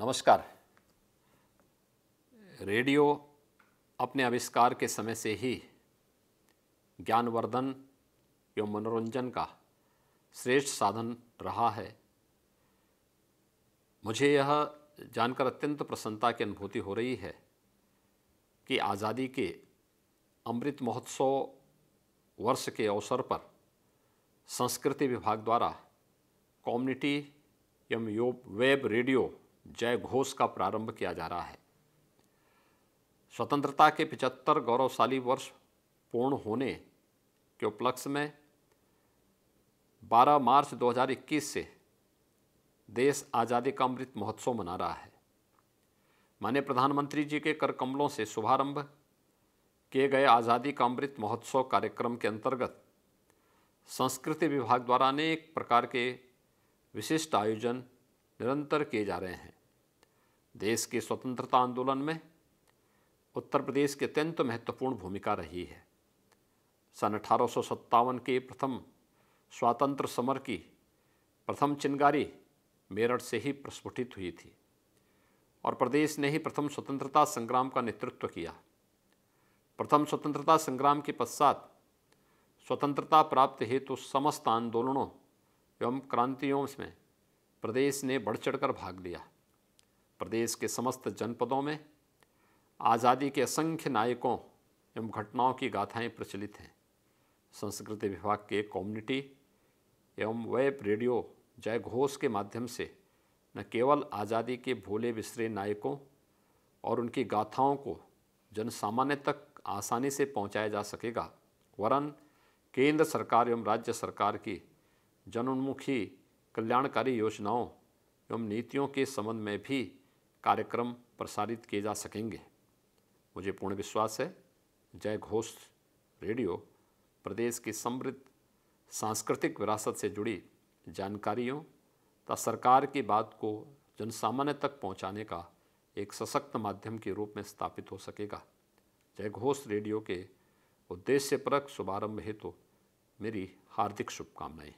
नमस्कार। रेडियो अपने आविष्कार के समय से ही ज्ञानवर्धन एवं मनोरंजन का श्रेष्ठ साधन रहा है। मुझे यह जानकर अत्यंत प्रसन्नता की अनुभूति हो रही है कि आज़ादी के अमृत महोत्सव वर्ष के अवसर पर संस्कृति विभाग द्वारा कम्युनिटी एवं वेब रेडियो जय घोष का प्रारंभ किया जा रहा है। स्वतंत्रता के पिचहत्तर गौरवशाली वर्ष पूर्ण होने के उपलक्ष्य में 12 मार्च 2021 से देश आज़ादी का अमृत महोत्सव मना रहा है। माननीय प्रधानमंत्री जी के कर कमलों से शुभारंभ किए गए आज़ादी का अमृत महोत्सव कार्यक्रम के अंतर्गत संस्कृति विभाग द्वारा अनेक प्रकार के विशिष्ट आयोजन निरंतर किए जा रहे हैं। देश के स्वतंत्रता आंदोलन में उत्तर प्रदेश की अत्यंत महत्वपूर्ण भूमिका रही है। सन अठारह सौ सत्तावन के प्रथम स्वातंत्र समर की प्रथम चिंगारी मेरठ से ही प्रस्फुटित हुई थी और प्रदेश ने ही प्रथम स्वतंत्रता संग्राम का नेतृत्व किया। प्रथम स्वतंत्रता संग्राम के पश्चात स्वतंत्रता प्राप्त हेतु तो समस्त आंदोलनों एवं क्रांतियों में प्रदेश ने बढ़ चढ़कर भाग लिया। प्रदेश के समस्त जनपदों में आज़ादी के असंख्य नायकों एवं घटनाओं की गाथाएँ प्रचलित हैं। संस्कृति विभाग के कम्युनिटी एवं वेब रेडियो जय घोष के माध्यम से न केवल आज़ादी के भोले बिसरे नायकों और उनकी गाथाओं को जन सामान्य तक आसानी से पहुँचाया जा सकेगा, वरन केंद्र सरकार एवं राज्य सरकार की जनोन्मुखी कल्याणकारी योजनाओं एवं नीतियों के संबंध में भी कार्यक्रम प्रसारित किए जा सकेंगे। मुझे पूर्ण विश्वास है, जय घोष रेडियो, प्रदेश की समृद्ध सांस्कृतिक विरासत से जुड़ी जानकारियों तथा सरकार की बात को जनसामान्य तक पहुँचाने का एक सशक्त माध्यम के रूप में स्थापित हो सकेगा। जय घोष रेडियो के उद्देश्यपरक शुभारंभ हेतु तो मेरी हार्दिक शुभकामनाएँ।